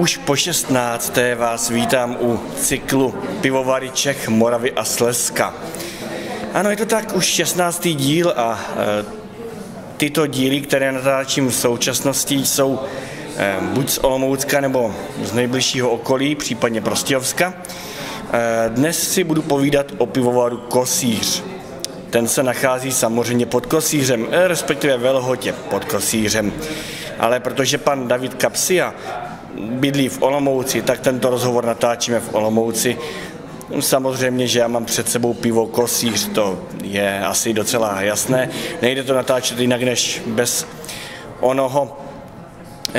Už po 16. vás vítám u cyklu Pivovary Čech, Moravy a Slezska. Ano, je to tak, už 16. díl a e, tyto díly, které natáčím v současnosti, jsou e, buď z Olomoucka nebo z nejbližšího okolí, případně Prostějovska. E, dnes si budu povídat o pivovaru Kosíř. Ten se nachází samozřejmě pod Kosířem, e, respektive ve Lhotě pod Kosířem. Ale protože pan David Kapsia bydlí v Olomouci, tak tento rozhovor natáčíme v Olomouci. Samozřejmě, že já mám před sebou pivo Kosíř, to je asi docela jasné. Nejde to natáčet jinak než bez onoho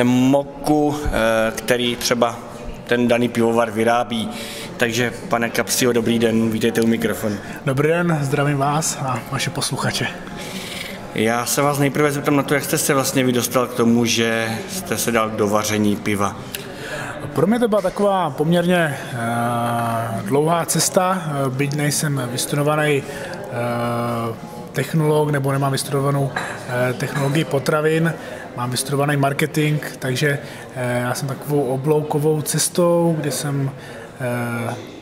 moku, eh, který třeba ten daný pivovar vyrábí. Takže pane Kapsio, dobrý den, vítejte u mikrofonu. Dobrý den, zdravím vás a vaše posluchače. Já se vás nejprve zeptám na to, jak jste se vlastně vydostal k tomu, že jste se dal do vaření piva. Pro mě to byla taková poměrně uh, dlouhá cesta, uh, byť nejsem vystudovaný uh, technolog nebo nemám vystudovanou technologii potravin, mám vystudovaný marketing, takže já jsem takovou obloukovou cestou, kde jsem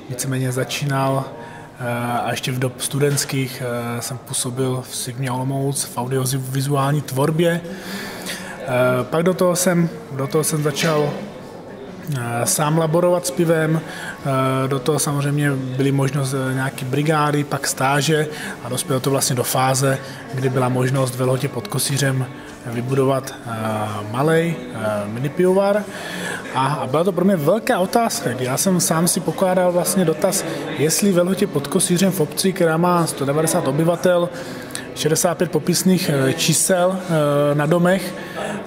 víceméně začínal a ještě v dob studentských jsem působil v Sigmě Olomouc v audiovizuální tvorbě. Pak do toho jsem, do toho jsem začal sám laborovat s pivem, do toho samozřejmě byly možnost nějaký brigády, pak stáže a dospělo to vlastně do fáze, kdy byla možnost v Lhotě pod Kosířem vybudovat malý mini pivovar a byla to pro mě velká otázka. Já jsem sám si pokládal vlastně dotaz, jestli ve Lhotě pod Kosířem v obci, která má 190 obyvatel, 65 popisných e, čísel e, na domech,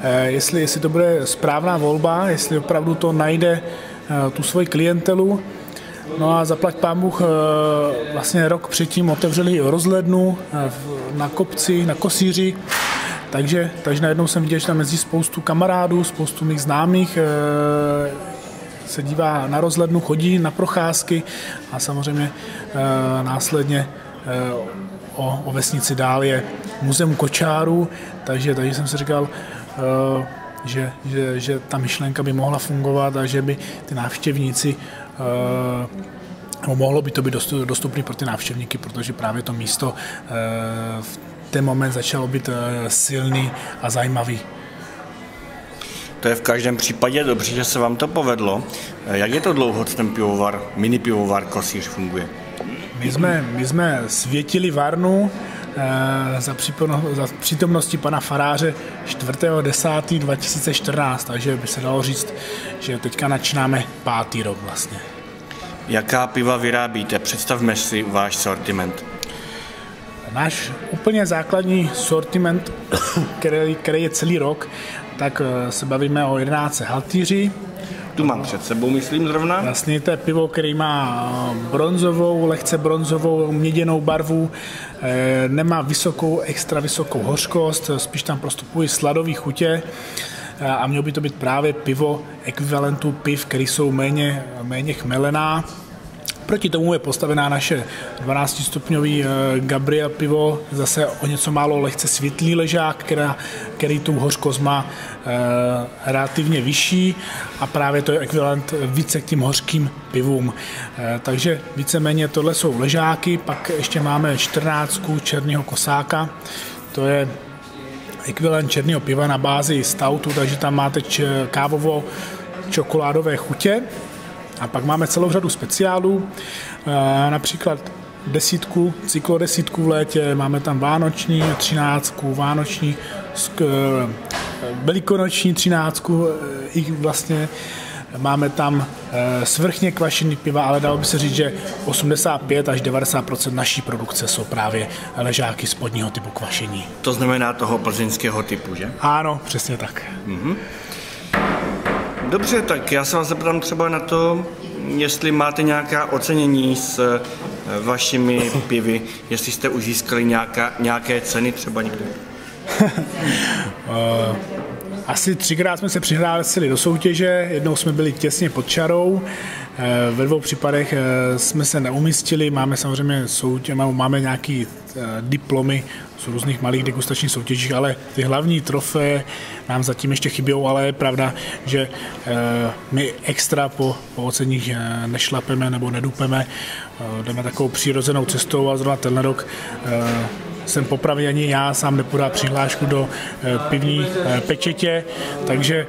Eh, jestli, jestli to bude správná volba, jestli opravdu to najde eh, tu svoji klientelu. No a zaplať pán Bůh, eh, vlastně rok předtím otevřeli rozhlednu na kopci, na Kosíři, takže, takže najednou jsem viděl, že tam mezi spoustu kamarádů, spoustu mých známých se dívá na rozhlednu, chodí na procházky a samozřejmě následně o, o vesnici dál je muzeum kočáru, takže, takže jsem si říkal, Eh, že, že, že ta myšlenka by mohla fungovat a že by ty návštěvníci eh, mohlo by to být dostupné pro ty návštěvníky, protože právě to místo eh, v ten moment začalo být silný a zajímavý. To je v každém případě dobře, že se vám to povedlo. Jak je to dlouho, co ten pivovar, mini pivovar Kosíř funguje? My jsme, my jsme světili varnu Eh, za, za přítomnosti pana faráře 4.10.2014, takže by se dalo říct, že teďka načínáme pátý rok vlastně. Jaká piva vyrábíte? Představme si váš sortiment. Náš úplně základní sortiment, který, který je celý rok, tak eh, se bavíme o 11 haltýří, tu mám před sebou, myslím zrovna. Vlastně to je pivo, který má bronzovou, lehce bronzovou, měděnou barvu, eh, nemá vysokou, extra vysokou hořkost, spíš tam prostupují sladové chutě eh, a mělo by to být právě pivo ekvivalentu piv, který jsou méně, méně chmelená Proti tomu je postavená naše 12-stupňový eh, Gabriel pivo, zase o něco málo lehce světlý ležák, která, který tu hořkost má e, relativně vyšší. A právě to je ekvivalent více k tím hořkým pivům. E, takže víceméně tohle jsou ležáky, pak ještě máme 14 černého kosáka, to je ekvivalent černého piva na bázi stoutu, takže tam máte kávovo čokoládové chutě a pak máme celou řadu speciálů, eh, například desítku, cyklodesítku v létě, máme tam vánoční třináctku, vánoční, eh, velikonoční třináctku, eh, i vlastně Máme tam svrchně kvašený piva, ale dalo by se říct, že 85 až 90% naší produkce jsou právě ležáky spodního typu kvašení. To znamená toho plzeňského typu, že? Ano, přesně tak. Mm-hmm. Dobře, tak já se vás zeptám třeba na to, jestli máte nějaká ocenění s eh, vašimi pivy, jestli jste už získali nějaká, nějaké ceny třeba někde. Eh, asi třikrát jsme se přihlásili do soutěže, jednou jsme byli těsně pod čarou, eh, ve dvou případech jsme se neumístili, máme samozřejmě soutěž, máme nějaké diplomy z různých malých degustačních soutěžích, ale ty hlavní trofeje nám zatím ještě chybí, ale je pravda, že my extra po, po oceních nešlapeme nebo nedupeme, jdeme takovou přirozenou cestou a zrovna tenhle rok jsem popravě ani já sám nepodá přihlášku do pivní pečetě, takže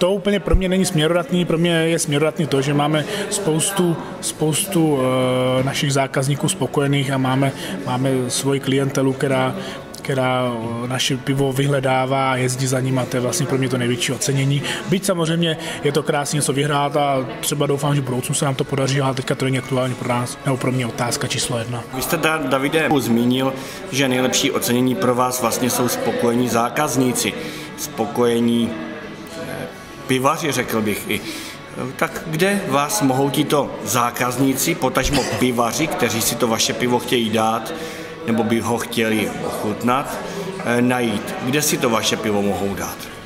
to úplně pro mě není směrodatný, pro mě je směrodatný to, že máme spoustu, spoustu uh, našich zákazníků spokojených a máme, máme svoji klientelu, která která eh, naše pivo vyhledává a jezdí za ním a to je vlastně pro mě to největší ocenění. Byť samozřejmě je to krásně něco vyhrát a třeba doufám, že v budoucnu se nám to podaří, ale teďka to není aktuálně pro nás, nebo pro mě otázka číslo jedna. Vy jste Davide zmínil, že nejlepší ocenění pro vás vlastně jsou spokojení zákazníci, spokojení pivaři, řekl bych i. Tak kde vás mohou tito zákazníci, potažmo pivaři, kteří si to vaše pivo chtějí dát, nebo by ho chtěli ochutnat, eh, najít? Kde si to vaše pivo mohou dát?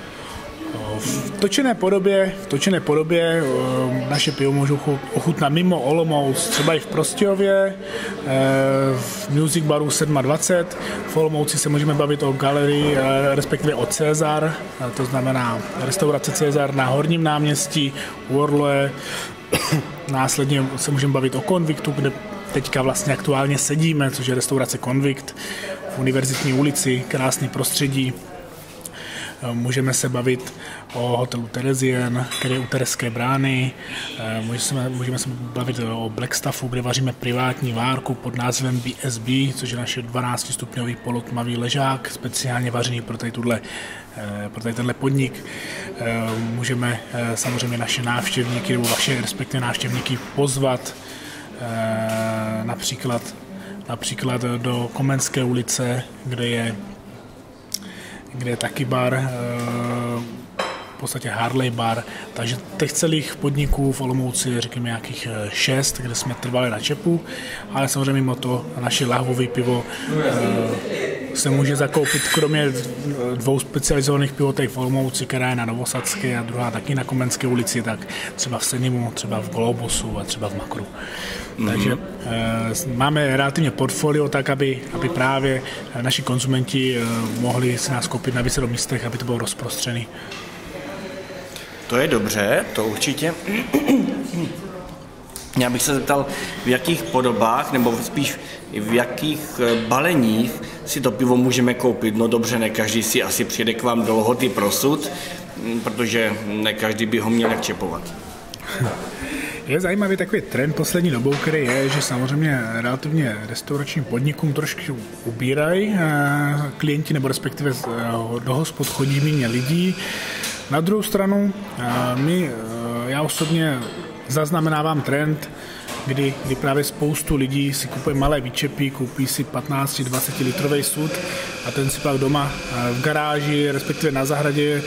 V točené podobě, v točené podobě eh, naše pivo můžou ochutnat mimo Olomouc, třeba i v Prostějově, eh, v Music Baru 27. V Olomouci se můžeme bavit o galerii, eh, respektive o Cezar, to znamená restaurace Cezar na Horním náměstí, u Orloje. Následně se můžeme bavit o Konviktu, kde teďka vlastně aktuálně sedíme, což je restaurace Konvikt v Univerzitní ulici, krásný prostředí, Můžeme se bavit o hotelu Terezien, který je u Tereské brány. Můžeme, můžeme se bavit o Blackstaffu, kde vaříme privátní várku pod názvem BSB, což je naše 12-stupňový polotmavý ležák, speciálně vařený pro tady tuhle eh, pro tady tenhle podnik. Eh, můžeme eh, samozřejmě naše návštěvníky nebo vaše respektive návštěvníky pozvat například, například do Komenské ulice, kde je kde je taky bar, eh, v podstatě Harley bar, takže těch celých podniků v Olomouci je řekněme nějakých eh, šest, kde jsme trvali na čepu, ale samozřejmě mimo to naše lahvové pivo eh, se může zakoupit kromě dvou specializovaných pivotek v Olomouci, která je na Novosadské a druhá taky na Komenské ulici, tak třeba v Senimu, třeba v Globusu a třeba v Makru. Mm-hmm. Takže e, máme relativně portfolio tak, aby, aby právě naši konzumenti e, mohli si nás koupit na více místech, aby to bylo rozprostřené. To je dobře, to určitě. Já bych se zeptal, v jakých podobách, nebo spíš v jakých eh, baleních si to pivo můžeme koupit. No dobře, ne každý si asi přijede k vám do Lohoty prosud, hm, protože ne každý by ho měl jak čepovat. Je zajímavý takový trend poslední dobou, který je, že samozřejmě relativně restauračním podnikům trošku ubírají eh, klienti, nebo respektive eh, do hospod chodí méně lidí. Na druhou stranu, my, já osobně zaznamenávám trend, kdy, kdy právě spoustu lidí si kupuje malé výčepy, koupí si 15-20 litrový sud a ten si pak doma v garáži, respektive na zahradě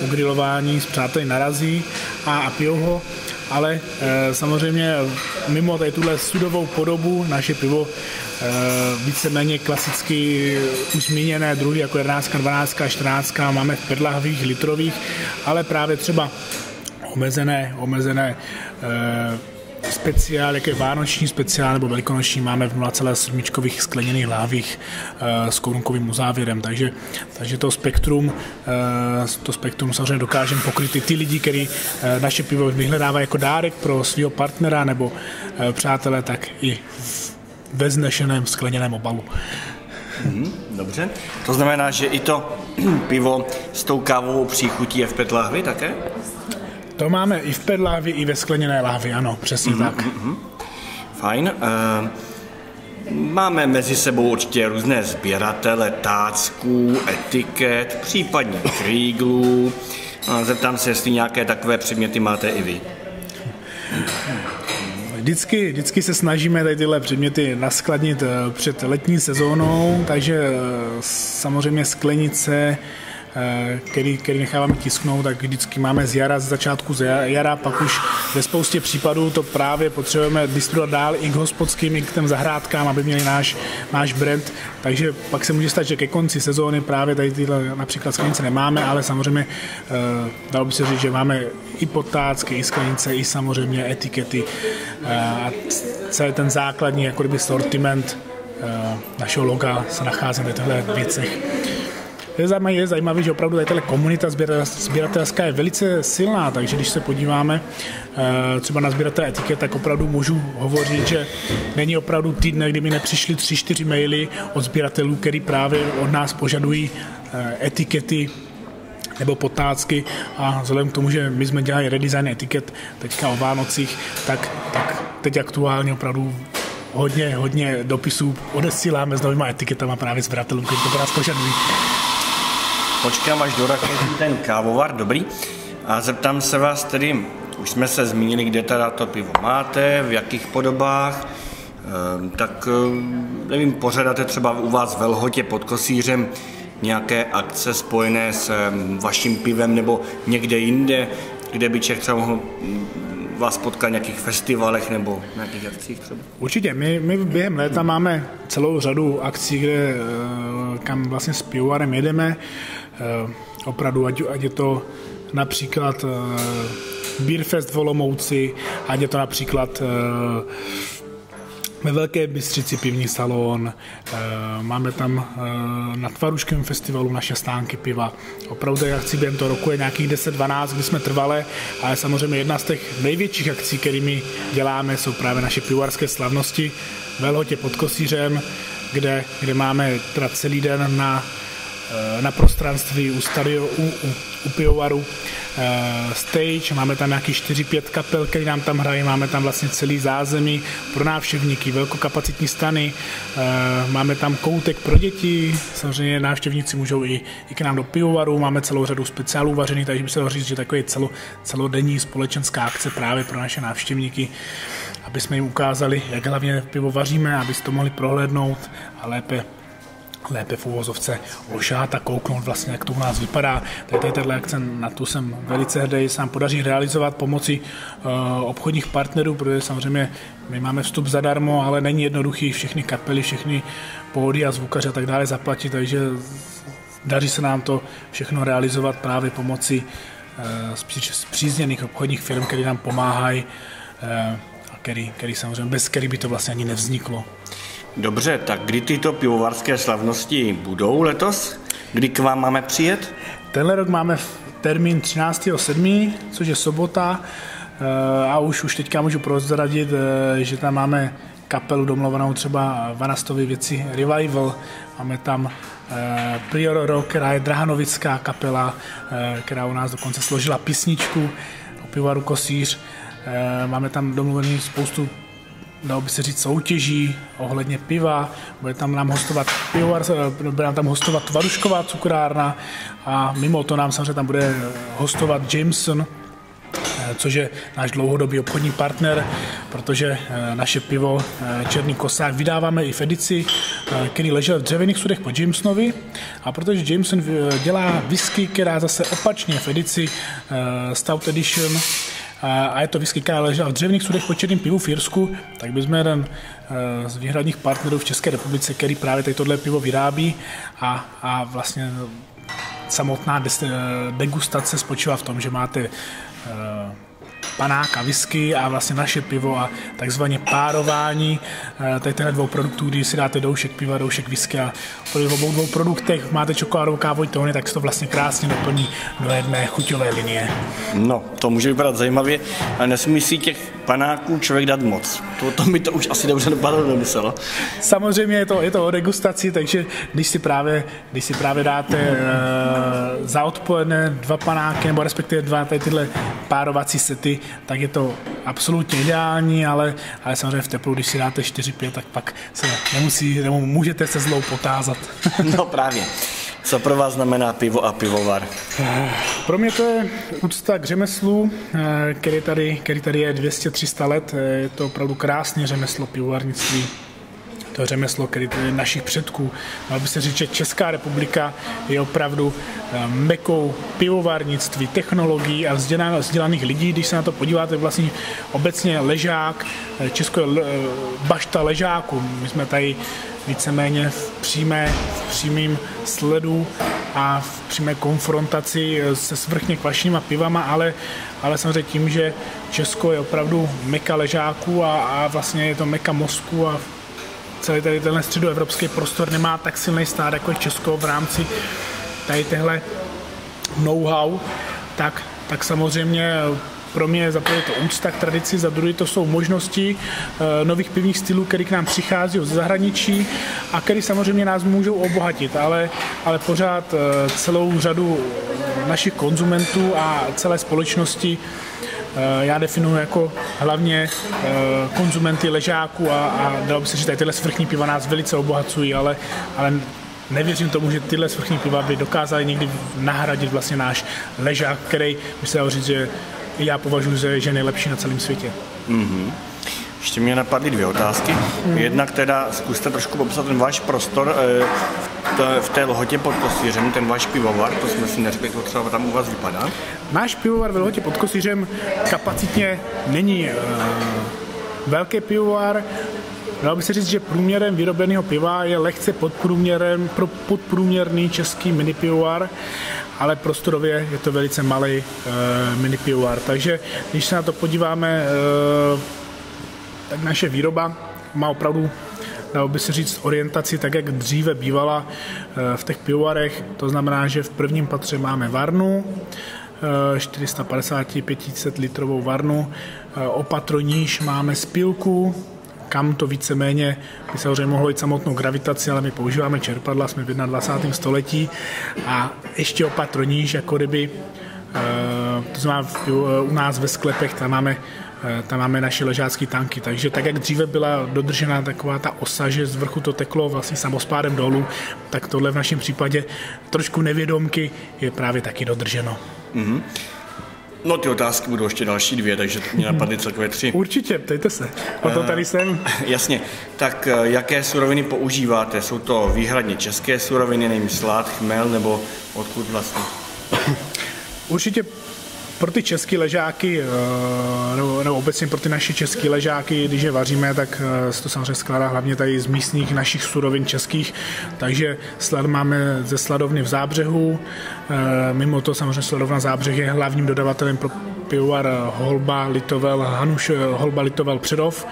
u grilování s přáteli narazí a, a pijou ho. Ale e, samozřejmě mimo tady tuhle sudovou podobu naše pivo e, víceméně klasicky už zmíněné druhy jako 11, 12, 14 máme v pedlahvých litrových, ale právě třeba omezené, omezené e, speciál, jak je vánoční speciál nebo velikonoční, máme v 0,7 skleněných lávích uh, s korunkovým uzávěrem, takže, takže to spektrum, uh, to spektrum samozřejmě dokážeme pokryt i ty lidi, kteří uh, naše pivo vyhledávají jako dárek pro svého partnera nebo přátele, tak i ve znešeném skleněném obalu. Mm, dobře. To znamená, že i to pivo s tou kávovou příchutí je v PET lahvi také? To máme i v PET i ve skleněné lahvi, ano, přesně mm-hmm, tak. Mm-hmm. Fajn. Uh, máme mezi sebou určitě různé sběratele tácků, etiket, případně kríglů. Zeptám se, jestli nějaké takové předměty máte i vy. Vždycky, vždycky se snažíme tady tyhle předměty naskladnit eh, před letní sezónou, takže eh, samozřejmě sklenice, který, který necháváme tisknout, tak vždycky máme z jara, z začátku z jara, pak už ve spoustě případů to právě potřebujeme distribuovat dál i k hospodským, i k těm zahrádkám, aby měli náš, náš brand, takže pak se může stát, že ke konci sezóny právě tady tyhle například sklenice nemáme, ale samozřejmě uh, dalo by se říct, že máme i potácky, i sklenice, i samozřejmě etikety uh, a celý ten základní jako sortiment našeho loga se nachází na těchto věcech. Je zajímavé, je zajímavé, že opravdu tady komunita sběratelská je velice silná, takže když se podíváme třeba na sběratele etiket, tak opravdu můžu hovořit, že není opravdu týdne, kdy mi nepřišly tři, čtyři maily od sběratelů, který právě od nás požadují etikety nebo potácky a vzhledem k tomu, že my jsme dělali redesign etiket teďka o Vánocích, tak, tak teď aktuálně opravdu hodně, hodně dopisů odesíláme s novýma etiketama právě s vratelům, kteří to po nás požadují. Počkám, až do rakety ten kávovar, dobrý. A zeptám se vás tedy, už jsme se zmínili, kde teda to pivo máte, v jakých podobách, ehm, tak ehm, nevím, pořádáte třeba u vás v Lhotě pod Kosířem nějaké akce spojené s vaším pivem nebo někde jinde, kde by Čech třeba mohl mm, vás potkat v nějakých festivalech nebo nějakých akcích třeba? Určitě. My, my během léta máme celou řadu akcí, kde, kam vlastně s pivovarem jedeme. Eh, opravdu, ať, ať je to například eh, Beerfest v Olomouci, ať je to například ve Velké Bystřici pivní salon, eh, máme tam eh, na Tvarušském festivalu naše stánky piva. Opravdu akcí během toho roku je nějakých 10-12, kdy jsme trvale, ale samozřejmě jedna z těch největších akcí, kterými děláme, jsou právě naše pivovarské slavnosti ve Lhotě pod Kosířem, kde, kde máme teda celý den na, eh, na prostranství u, stadio, u, u, u pivovaru uh, stage, máme tam nějaký 4-5 kapel, které nám tam hrají, máme tam vlastně celý zázemí pro návštěvníky, velkokapacitní stany, uh, máme tam koutek pro děti, samozřejmě návštěvníci můžou i, i k nám do pivovaru, máme celou řadu speciálů vařených, takže by se dalo říct, že takový celo, celodenní společenská akce právě pro naše návštěvníky, aby jsme jim ukázali, jak hlavně pivo vaříme, aby si to mohli prohlédnout a lépe lépe v uvozovce ošát a kouknout vlastně, jak to u nás vypadá. Tady tato akce, na tu jsem velice hrdý, se nám podaří realizovat pomocí uh, obchodních partnerů, protože samozřejmě my máme vstup zadarmo, ale není jednoduchý všechny kapely, všechny pohody a zvukaře a tak dále zaplatit, takže daří se nám to všechno realizovat právě pomocí uh, zpřízněných obchodních firm, které nám pomáhají uh, a který, který samozřejmě bez který by to vlastně ani nevzniklo. Dobře, tak kdy tyto pivovarské slavnosti budou letos? Kdy k vám máme přijet? Tenhle rok máme termín 13.7., což je sobota eh, a už, už teďka můžu prozradit, eh, že tam máme kapelu domluvanou třeba Vanastovi věci Revival, máme tam eh, Prior Rock, která je drahanovická kapela, která u nás dokonce složila písničku o pivovaru Kosíř, máme tam domluvený spoustu dalo by se říct, soutěží ohledně piva. Bude tam nám hostovat pivovar, bude nám tam hostovat Tvarušková cukrárna a mimo to nám samozřejmě tam bude hostovat Jameson, eh, což je náš dlouhodobý obchodní partner, protože eh, naše pivo eh, Černý kosák vydáváme i v edici, který ležel v dřevěných sudech po Jamesonovi a protože Jameson dělá whisky, která zase opačně v edici Stout Edition a je to whisky, která ležela v dřevných sudech po černém pivu v Jirsku, tak bychom jeden eh, z výhradních partnerů v České republice, který právě tady tohle pivo vyrábí a, a vlastně samotná degustace spočívá v tom, že máte eh, panák a whisky a vlastně naše pivo a takzvaně párování eh, tady těchto dvou produktů, kdy si dáte doušek piva, doušek whisky a v obou dvou produktech máte čokoládovou kávu tóny, tak se to vlastně krásně doplní do jedné chuťové linie. No, to může vypadat zajímavě, ale nesmí si těch panáků člověk dát moc. To, to mi to už asi dobře dopadlo domyslelo. Samozřejmě je to, je to o degustaci, takže když si právě, když si právě dáte e, za odpoledne dva panáky, nebo respektive dva tady tyhle párovací sety, tak je to absolutně ideální, ale, ale samozřejmě v teplu, když si dáte 4-5, tak pak se nemusí, nebo můžete se zlou potázat. no právě. Co pro vás znamená pivo a pivovar? Pro mě to je úcta k řemeslu, eh, který tady, který tady je 200-300 let. Eh, je to opravdu krásné řemeslo pivovarnictví to řemeslo, který je našich předků. Mal by se říct, že Česká republika je opravdu eh, mekou pivovarnictví, technologií a vzdělaných lidí. Když se na to podíváte, vlastně obecně ležák, Česko je bašta ležáku. My jsme tady víceméně v, přímé, v přímým sledu a v přímé konfrontaci se svrchně kvašnýma pivama, ale, ale samozřejmě tím, že Česko je opravdu meka ležáků a, a vlastně je to meka mozku a celý tady tenhle středoevropský prostor nemá tak silný stát, jako Česko v rámci tady tehle know-how, tak, tak samozřejmě pro mě za prvé to úcta k tradici, za druhé to jsou možnosti uh, nových pivních stylů, které k nám přichází z zahraničí a které samozřejmě nás můžou obohatit, ale, ale pořád uh, celou řadu našich konzumentů a celé společnosti já definuji jako hlavně konzumenty ležáků a, a dalo by se říct, že tyhle svrchní piva nás velice obohacují, ale, ale nevěřím tomu, že tyhle svrchní piva by dokázaly někdy nahradit vlastně náš ležák, který by se dalo říct, že já považuji, že je nejlepší na celém světě. Mm-hmm. Ještě mě napadly dvě otázky. Mm. Jednak teda zkuste trošku popsat ten váš prostor eh, v té lhotě pod kosířem, ten váš pivovar, to jsme si neřekli, to třeba tam u vás vypadá. Náš pivovar v lhotě pod kosířem kapacitně není uh, velký pivovar, Dalo by se říct, že průměrem vyrobeného piva je lehce podprůměrem, pro podprůměrný český mini pivovar ale prostorově je to velice malý uh, mini pivovar. Takže když se na to podíváme, uh, tak naše výroba má opravdu dalo by se říct orientaci tak, jak dříve bývala uh, v těch pivovarech. To znamená, že v prvním patře máme varnu, 450-500 litrovou varnu, opatro níž máme spilku, kam to víceméně by samozřejmě mohlo jít samotnou gravitaci, ale my používáme čerpadla, jsme v 21. století a ještě opatroníž, jako kdyby eh, to znamená u nás ve sklepech, tam máme eh, tam máme naše ležácké tanky. Takže tak, jak dříve byla dodržena taková ta osa, že z vrchu to teklo vlastně samospádem dolů, tak tohle v našem případě trošku nevědomky je právě taky dodrženo. Mm-hmm. No ty otázky budou ještě další dvě, takže mě napadly celkově tři. Určitě, ptejte se, o to tady jsem. Jasně, tak eh, jaké suroviny používáte? Jsou to výhradně české suroviny, nevím, slad, chmel, nebo odkud vlastně? Určitě pro ty české ležáky, eh, nebo, nebo obecně pro ty naše české ležáky, když je vaříme, tak eh, se to samozřejmě skládá hlavně tady z místních našich surovin českých, takže slad máme ze sladovny v Zábřehu, eh, mimo to samozřejmě sladovna Zábřeh je hlavním dodavatelem pro pivovar Holba, Litovel, Hanuš, Holba, Litovel, Přerov.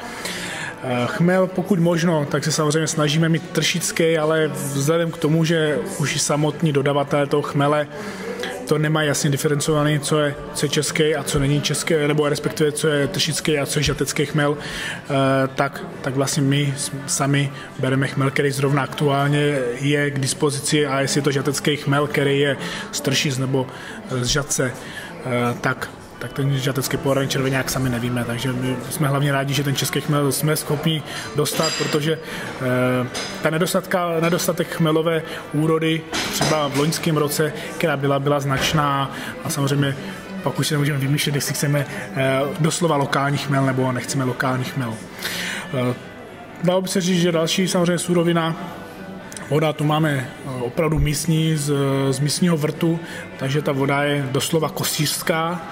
Chmel, pokud možno, tak se samozřejmě snažíme mít tršický, ale vzhledem k tomu, že už samotní dodavatelé toho chmele to nemá jasně diferencovaný, co je, co je český a co není český, nebo respektive co je tršický a co je žatecký chmel, eh, tak, tak vlastně my sami bereme chmel, který zrovna aktuálně je k dispozici a jestli je to žatecký chmel, který je z tršic nebo z žatce, eh, tak tak ten žatecký poradní červeňák sami nevíme, takže my jsme hlavně rádi, že ten český chmel jsme schopni dostat, protože e, ta nedostatka, nedostatek chmelové úrody třeba v loňském roce, která byla, byla značná a samozřejmě pak už si nemůžeme vymýšlet, jestli chceme e, doslova lokální chmel nebo nechceme lokální chmel. E, dalo by se říct, že další samozřejmě surovina Voda tu máme opravdu místní, z, z místního vrtu, takže ta voda je doslova kosířská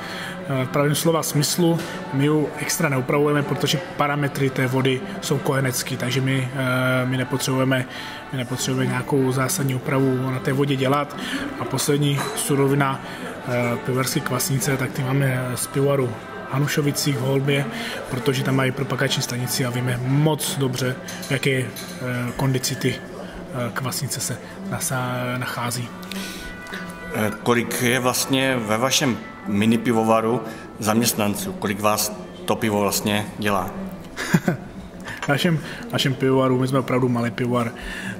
v pravém slova smyslu. My ji extra neupravujeme, protože parametry té vody jsou kojenecké, takže my, eh, my, nepotřebujeme, my nepotřebujeme nějakou zásadní úpravu na té vodě dělat. A poslední surovina eh, pivarské kvasnice, tak ty máme z pivaru Hanušovicích v Holbě, protože tam mají propagační stanici a víme moc dobře, v jaké eh, kondici ty kvasnice se nachází. Kolik je vlastně ve vašem mini pivovaru zaměstnanců? Kolik vás to pivo vlastně dělá? v našem, našem pivovaru, my jsme opravdu malý pivovar,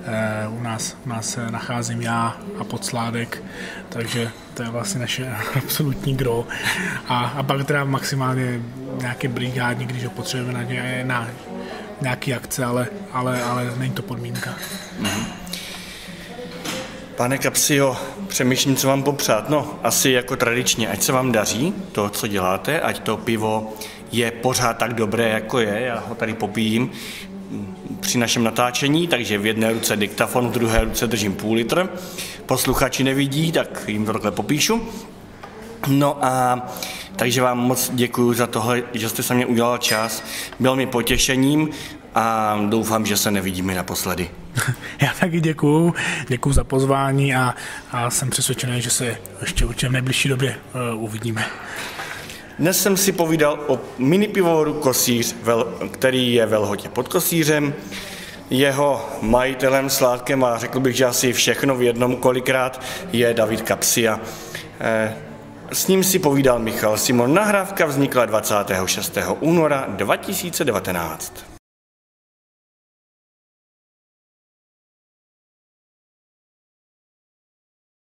eh, u nás, u nás se nacházím já a podsládek, takže to je vlastně naše absolutní gro. A, a pak teda maximálně nějaké brigádní, když ho potřebujeme na, ně, na nějaký akce, ale, ale, ale není to podmínka. Mm-hmm. Pane Kapsio, přemýšlím, co vám popřát. No, asi jako tradičně, ať se vám daří to, co děláte, ať to pivo je pořád tak dobré, jako je. Já ho tady popijím při našem natáčení, takže v jedné ruce diktafon, v druhé ruce držím půl litr. Posluchači nevidí, tak jim to takhle popíšu. No a takže vám moc děkuji za tohle, že jste se mě udělal čas. Byl mi potěšením a doufám, že se nevidíme naposledy. Já taky děkuju, děkuju za pozvání a, a jsem přesvědčený, že se ještě určitě v nejbližší době uh, uvidíme. Dnes jsem si povídal o mini pivovaru Kosíř, který je ve Lhotě pod Kosířem. Jeho majitelem, sládkem a řekl bych, že asi všechno v jednom kolikrát je David Kapsia. Eh, s ním si povídal Michal Simon. Nahrávka vznikla 26. února 2019.